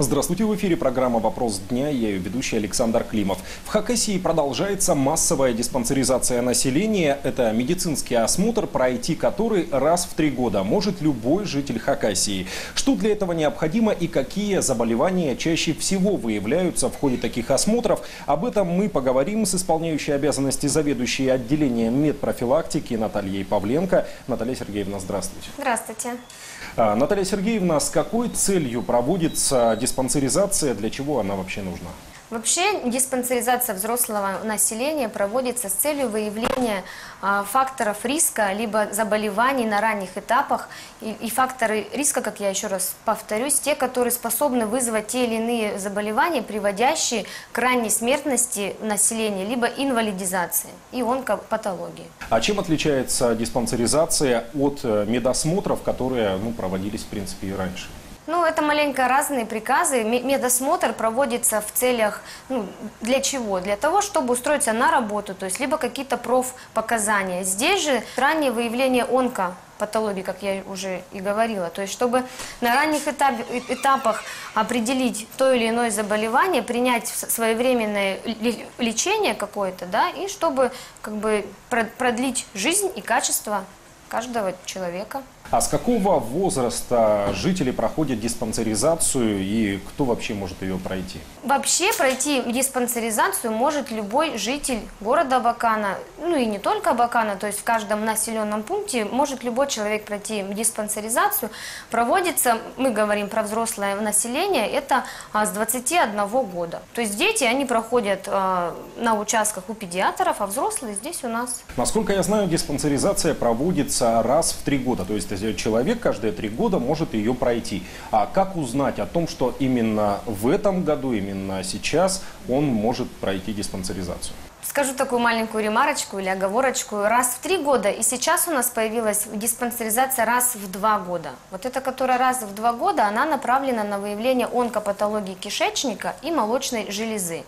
Здравствуйте, в эфире программа «Вопрос дня». Я ее ведущий Александр Климов. В Хакасии продолжается массовая диспансеризация населения. Это медицинский осмотр, пройти который раз в три года может любой житель Хакасии. Что для этого необходимо и какие заболевания чаще всего выявляются в ходе таких осмотров, об этом мы поговорим с исполняющей обязанности заведующей отделением медпрофилактики Натальей Павленко. Наталья Сергеевна, здравствуйте. Здравствуйте. А, Наталья Сергеевна, с какой целью проводится диспансеризация, для чего она вообще нужна? Вообще диспансеризация взрослого населения проводится с целью выявления а, факторов риска, либо заболеваний на ранних этапах. И, и факторы риска, как я еще раз повторюсь, те, которые способны вызвать те или иные заболевания, приводящие к ранней смертности населения, либо инвалидизации и онкопатологии. А чем отличается диспансеризация от э, медосмотров, которые ну, проводились, в принципе, и раньше? Ну, это маленько разные приказы. Ме- Медосмотр проводится в целях, ну, для чего? Для того, чтобы устроиться на работу, то есть либо какие-то профпоказания. Здесь же раннее выявление онкопатологии, как я уже и говорила. То есть, чтобы на ранних этап- этапах определить то или иное заболевание, принять своевременное ле- лечение какое-то, да, и чтобы как бы прод- продлить жизнь и качество каждого человека. А с какого возраста жители проходят диспансеризацию и кто вообще может ее пройти? Вообще пройти диспансеризацию может любой житель города Абакана, ну и не только Абакана, то есть в каждом населенном пункте может любой человек пройти диспансеризацию. Проводится, мы говорим про взрослое население, это а, с 21 года. То есть дети, они проходят а, на участках у педиатров, а взрослые здесь у нас. Насколько я знаю, диспансеризация проводится раз в три года. То есть человек каждые три года может ее пройти. А как узнать о том, что именно в этом году, именно сейчас он может пройти диспансеризацию? Скажу такую маленькую ремарочку или оговорочку. Раз в три года, и сейчас у нас появилась диспансеризация раз в два года. Вот эта, которая раз в два года, она направлена на выявление онкопатологии кишечника и молочной железы.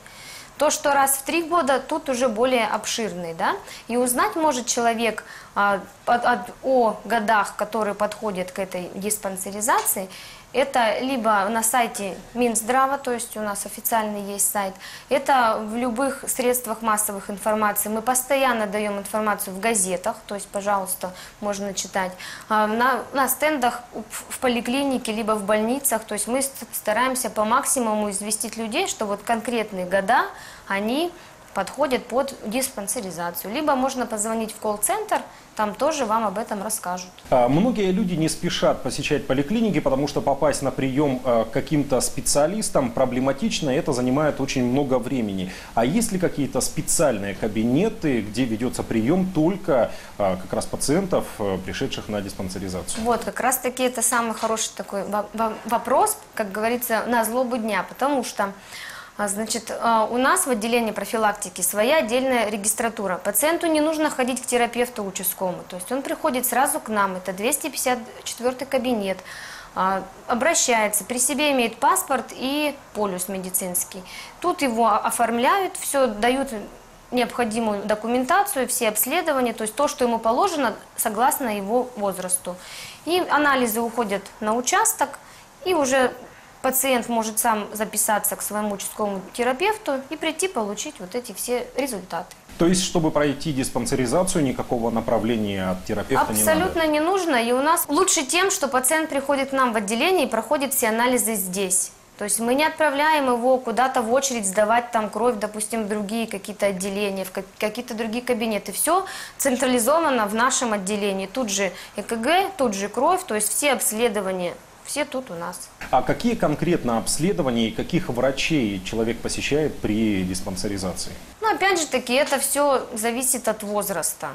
То, что раз в три года, тут уже более обширный, да, и узнать может человек а, от- от- о годах, которые подходят к этой диспансеризации, это либо на сайте Минздрава, то есть у нас официальный есть сайт, это в любых средствах массовых информации. Мы постоянно даем информацию в газетах, то есть, пожалуйста, можно читать. А, На, на стендах в поликлинике, либо в больницах, то есть мы ст- стараемся по максимуму известить людей, что вот конкретные года, они подходят под диспансеризацию. Либо можно позвонить в колл-центр, там тоже вам об этом расскажут. А, Многие люди не спешат посещать поликлиники, потому что попасть на прием э, к каким-то специалистам проблематично, и это занимает очень много времени. А есть ли какие-то специальные кабинеты, где ведется прием только э, как раз пациентов, пришедших на диспансеризацию? Вот, как раз таки это самый хороший такой во- во- вопрос, как говорится, на злобу дня, потому что а, Значит, а, у нас в отделении профилактики своя отдельная регистратура. Пациенту не нужно ходить к терапевту участковому. То есть он приходит сразу к нам, это 254 кабинет, а, обращается, при себе имеет паспорт и полюс медицинский. Тут его оформляют, все дают необходимую документацию, все обследования, то есть то, что ему положено, согласно его возрасту. И анализы уходят на участок, и уже пациент может сам записаться к своему участковому терапевту и прийти получить вот эти все результаты. То есть, чтобы пройти диспансеризацию, никакого направления от терапевта не надо? Абсолютно не нужно. И у нас лучше тем, что пациент приходит к нам в отделение и проходит все анализы здесь. То есть мы не отправляем его куда-то в очередь сдавать там кровь, допустим, в другие какие-то отделения, в ка- какие-то другие кабинеты. Все централизовано в нашем отделении. Тут же ЭКГ, тут же кровь, то есть все обследования, все тут у нас. А какие конкретно обследования и каких врачей человек посещает при диспансеризации? Но опять же таки, это все зависит от возраста.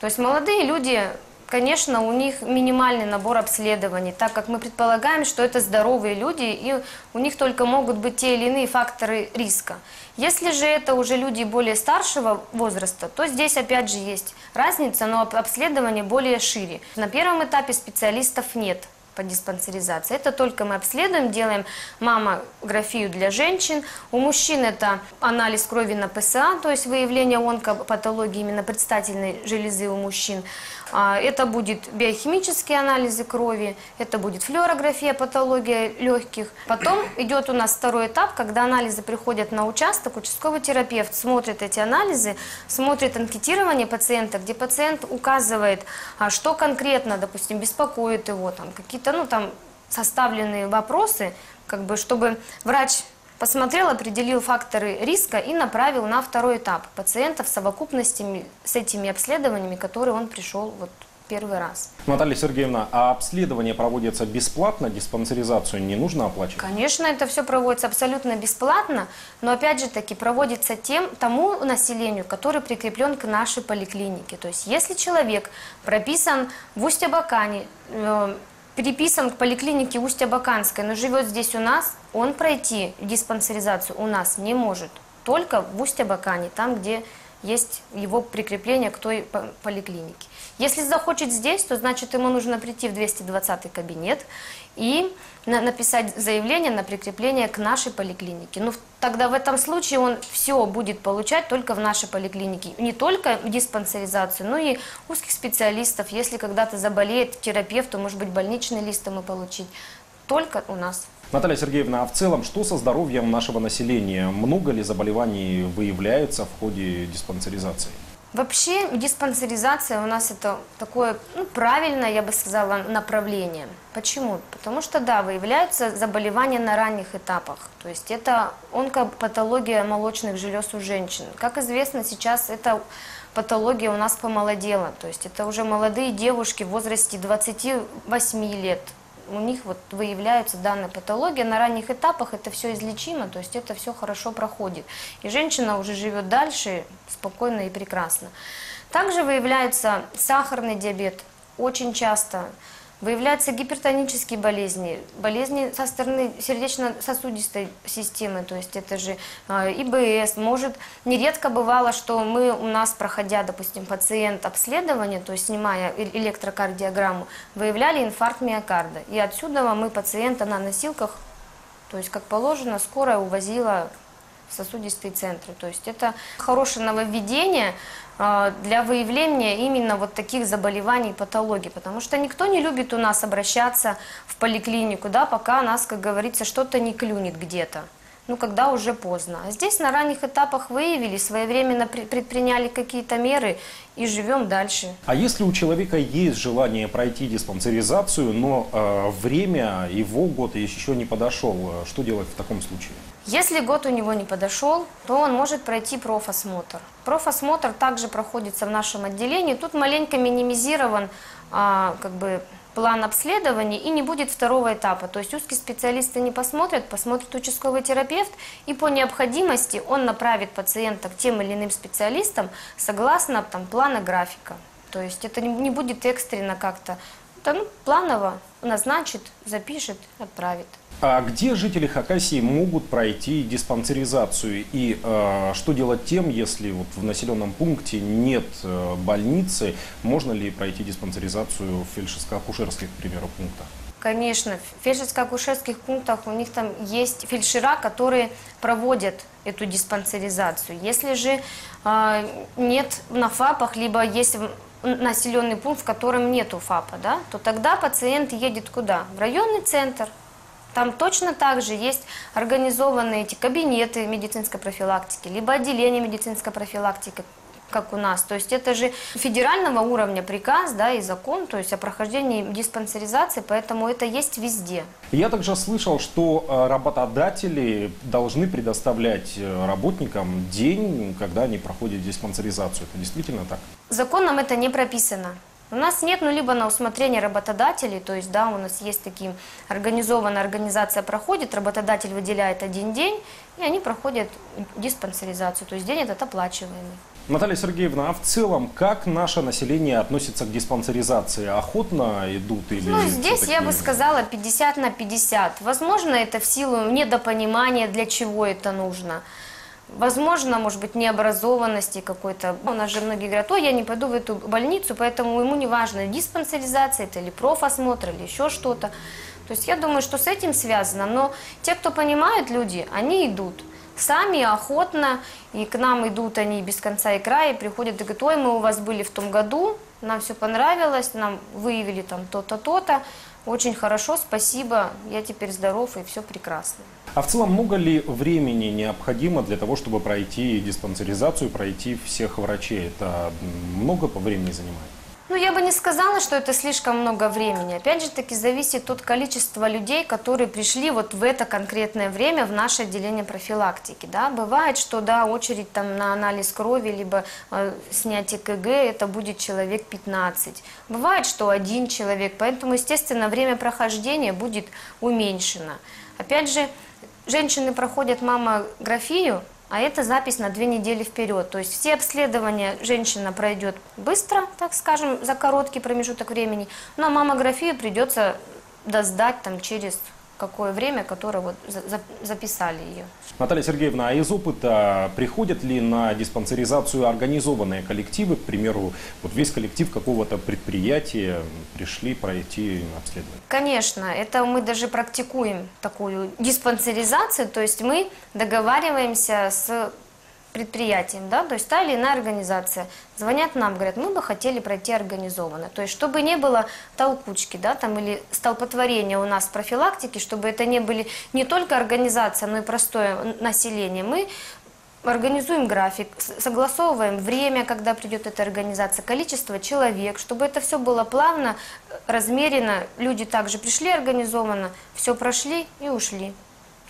То есть молодые люди, конечно, у них минимальный набор обследований, так как мы предполагаем, что это здоровые люди, и у них только могут быть те или иные факторы риска. Если же это уже люди более старшего возраста, то здесь опять же есть разница, но об- обследование более шире. На первом этапе специалистов нет. По диспансеризации. Это только мы обследуем, делаем маммографию для женщин. У мужчин это анализ крови на ПСА, то есть выявление онкопатологии именно предстательной железы у мужчин. А, Это будет биохимические анализы крови, это будет флюорография, патология легких. Потом идет у нас второй этап, когда анализы приходят на участок, участковый терапевт смотрит эти анализы, смотрит анкетирование пациента, где пациент указывает, а, что конкретно, допустим, беспокоит его, там какие-то, ну там составленные вопросы, как бы, чтобы врач посмотрел, определил факторы риска и направил на второй этап пациента в совокупности с этими обследованиями, которые он пришел вот первый раз. Наталья Сергеевна, а обследование проводится бесплатно, диспансеризацию не нужно оплачивать? Конечно, это все проводится абсолютно бесплатно, но опять же таки проводится тем, тому населению, который прикреплен к нашей поликлинике. То есть если человек прописан в Усть-Абакане, э, переписан к поликлинике Усть-Абаканской, но живет здесь у нас, он пройти диспансеризацию у нас не может. Только в Усть-Абакане, там, где есть его прикрепление к той по- поликлинике. Если захочет здесь, то значит ему нужно прийти в 220 кабинет и на- написать заявление на прикрепление к нашей поликлинике. Ну, тогда в этом случае он все будет получать только в нашей поликлинике. Не только диспансеризацию, но и узких специалистов. Если когда-то заболеет терапевт, то, может быть, больничный лист ему получить. Только у нас. Наталья Сергеевна, а в целом что со здоровьем нашего населения? Много ли заболеваний выявляется в ходе диспансеризации? Вообще диспансеризация у нас это такое ну, правильное, я бы сказала, направление. Почему? Потому что, да, выявляются заболевания на ранних этапах. То есть это онкопатология молочных желез у женщин. Как известно, сейчас эта патология у нас помолодела. То есть это уже молодые девушки в возрасте 28 лет. У них вот выявляются данная патология. На ранних этапах это все излечимо, то есть это все хорошо проходит. И женщина уже живет дальше спокойно и прекрасно. Также выявляется сахарный диабет очень часто. Выявляются гипертонические болезни, болезни со стороны сердечно-сосудистой системы, то есть это же э, ИБС. Может, нередко бывало, что мы у нас, проходя, допустим, пациент обследование, то есть снимая э- электрокардиограмму, выявляли инфаркт миокарда. И отсюда мы пациента на носилках, то есть как положено, скорая увозила сосудистые центры. То есть это хорошее нововведение э, для выявления именно вот таких заболеваний и патологий, потому что никто не любит у нас обращаться в поликлинику, да, пока нас, как говорится, что-то не клюнет где-то. Ну, когда уже поздно. А здесь на ранних этапах выявили, своевременно при- предприняли какие-то меры и живем дальше. А если у человека есть желание пройти диспансеризацию, но э, время его год еще не подошел, э, что делать в таком случае? Если год у него не подошел, то он может пройти профосмотр. Профосмотр также проходится в нашем отделении. Тут маленько минимизирован а, как бы план обследований и не будет второго этапа. То есть узкие специалисты не посмотрят, посмотрит участковый терапевт и по необходимости он направит пациента к тем или иным специалистам согласно там, плана графика. То есть это не будет экстренно как-то. Это ну, планово назначит, запишет, отправит. А где жители Хакасии могут пройти диспансеризацию? И э, что делать тем, если вот в населенном пункте нет э, больницы? Можно ли пройти диспансеризацию в фельдшерско-акушерских, к примеру, пунктах? Конечно, в фельдшерско-акушерских пунктах у них там есть фельдшера, которые проводят эту диспансеризацию. Если же э, нет на ФАПах, либо есть населенный пункт, в котором нету ФАПа, да, то тогда пациент едет куда? В районный центр. Там точно так же есть организованные эти кабинеты медицинской профилактики, либо отделение медицинской профилактики, как у нас. То есть это же федерального уровня приказ да, и закон, то есть о прохождении диспансеризации, поэтому это есть везде. Я также слышал, что э, работодатели должны предоставлять э, работникам день, когда они проходят диспансеризацию. Это действительно так? Законом это не прописано. У нас нет, ну, либо на усмотрение работодателей, то есть, да, у нас есть такие, организованная организация проходит, работодатель выделяет один день, и они проходят диспансеризацию, то есть день этот оплачиваемый. Наталья Сергеевна, а в целом, как наше население относится к диспансеризации? Охотно идут или Ну, здесь я бы сказала 50 на 50. Возможно, это в силу недопонимания, для чего это нужно. возможно, может быть, необразованности какой-то. У нас же многие говорят, ой, я не пойду в эту больницу, поэтому ему не важно, диспансеризация это или профосмотр, или еще что-то. То есть я думаю, что с этим связано. Но те, кто понимают люди, они идут сами, охотно, и к нам идут они без конца и края, приходят и говорят, мы у вас были в том году, нам все понравилось, нам выявили там то-то, то-то, очень хорошо, спасибо, я теперь здоров и все прекрасно. А в целом много ли времени необходимо для того, чтобы пройти диспансеризацию, пройти всех врачей? Это много по времени занимает? Ну, я бы не сказала, что это слишком много времени. Опять же таки, зависит от количества людей, которые пришли вот в это конкретное время в наше отделение профилактики. Да? Бывает, что да, очередь там на анализ крови, либо э, снятие КГ, это будет человек 15. Бывает, что один человек, поэтому, естественно, время прохождения будет уменьшено. Опять же, женщины проходят маммографию, а это запись на две недели вперед. То есть все обследования женщина пройдет быстро, так скажем, за короткий промежуток времени, но маммографию придется досдать там через какое время, которое вот за, записали ее. Наталья Сергеевна, а из опыта приходят ли на диспансеризацию организованные коллективы, к примеру, вот весь коллектив какого-то предприятия пришли пройти обследование? Конечно, это мы даже практикуем такую диспансеризацию, то есть мы договариваемся с предприятием, да, то есть та или иная организация, звонят нам, говорят, мы бы хотели пройти организованно. То есть, чтобы не было толкучки, да, там, или столпотворения у нас в профилактике, чтобы это не были не только организация, но и простое население. Мы организуем график, согласовываем время, когда придет эта организация, количество человек, чтобы это все было плавно, размеренно. Люди также пришли организованно, все прошли и ушли.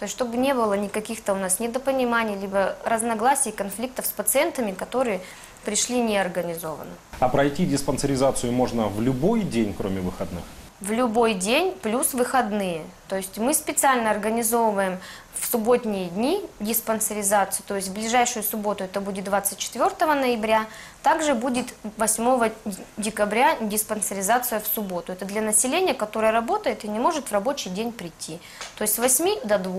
То есть, чтобы не было никаких-то у нас недопониманий, либо разногласий, конфликтов с пациентами, которые пришли неорганизованно. А пройти диспансеризацию можно в любой день, кроме выходных? В любой день плюс выходные. То есть мы специально организовываем в субботние дни диспансеризацию, то есть в ближайшую субботу это будет 24 ноября, также будет 8 декабря диспансеризация в субботу. Это для населения, которое работает и не может в рабочий день прийти. То есть с 8 до 2.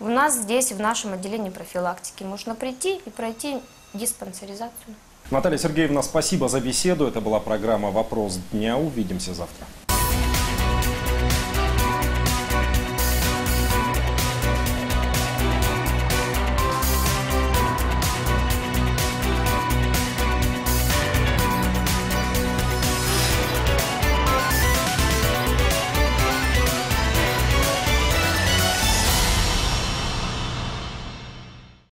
У нас здесь, в нашем отделении профилактики, можно прийти и пройти диспансеризацию. Наталья Сергеевна, спасибо за беседу. Это была программа «Вопрос дня». Увидимся завтра.